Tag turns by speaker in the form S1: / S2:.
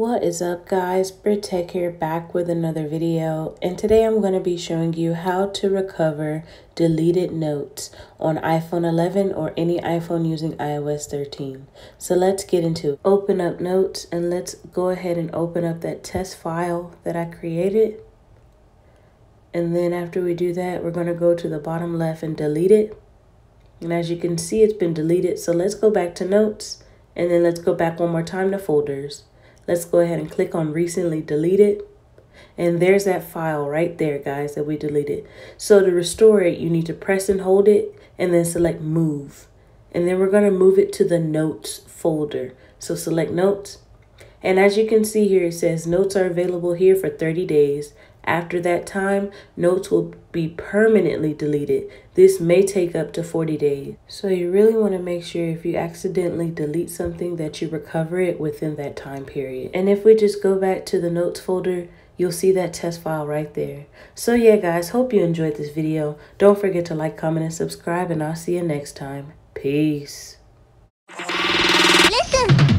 S1: What is up guys, Britt Tech here back with another video and today I'm going to be showing you how to recover deleted notes on iPhone 11 or any iPhone using iOS 13. So let's get into it. Open up notes and let's go ahead and open up that test file that I created. And then after we do that, we're going to go to the bottom left and delete it. And as you can see, it's been deleted. So let's go back to notes and then let's go back one more time to folders. Let's go ahead and click on recently deleted. And there's that file right there, guys, that we deleted. So to restore it, you need to press and hold it and then select move. And then we're going to move it to the notes folder. So select notes. And as you can see here, it says notes are available here for 30 days. After that time, notes will be permanently deleted. This may take up to 40 days. So you really want to make sure if you accidentally delete something that you recover it within that time period. And if we just go back to the notes folder, you'll see that test file right there. So yeah guys, hope you enjoyed this video. Don't forget to like, comment, and subscribe, and I'll see you next time. Peace. Listen.